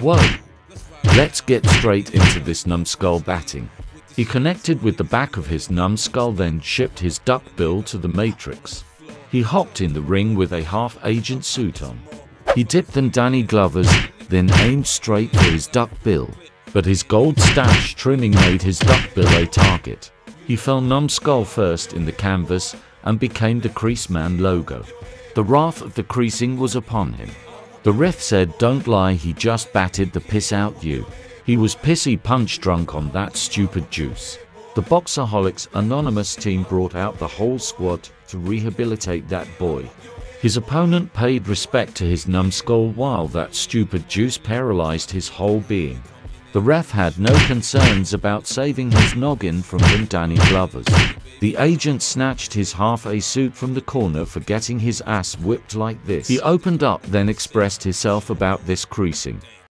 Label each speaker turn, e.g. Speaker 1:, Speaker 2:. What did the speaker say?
Speaker 1: Whoa. Let's get straight into this numbskull batting. He connected with the back of his numbskull then shipped his duck bill to the matrix. He hopped in the ring with a half-agent suit on. He dipped in Danny Glover's, then aimed straight for his duck bill. But his gold stash trimming made his duck bill a target. He fell numbskull first in the canvas and became the crease man logo. The wrath of the creasing was upon him. The ref said don't lie he just batted the piss out you. He was pissy punch drunk on that stupid juice. The Boxaholics Anonymous team brought out the whole squad to rehabilitate that boy. His opponent paid respect to his numbskull while that stupid juice paralyzed his whole being. The ref had no concerns about saving his noggin from Danny Glovers. The agent snatched his half-a suit from the corner for getting his ass whipped like this. He opened up then expressed himself about this creasing.